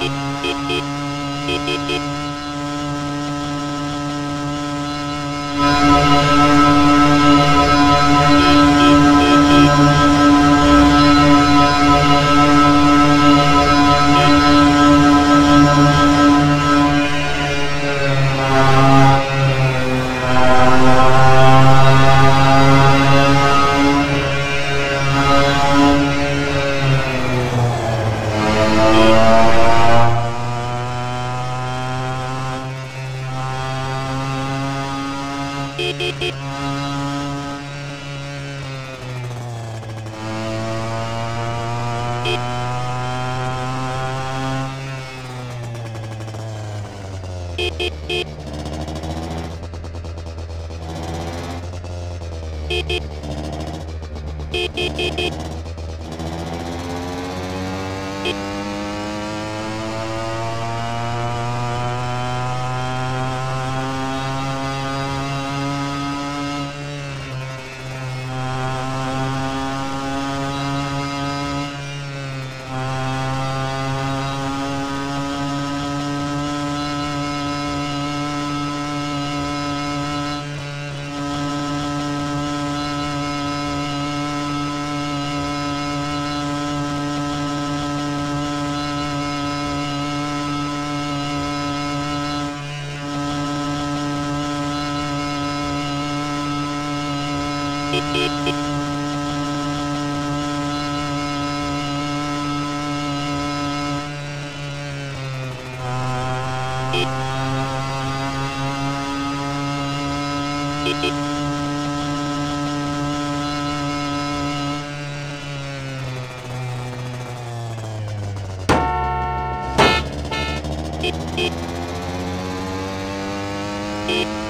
Thank you. Beep. Beep.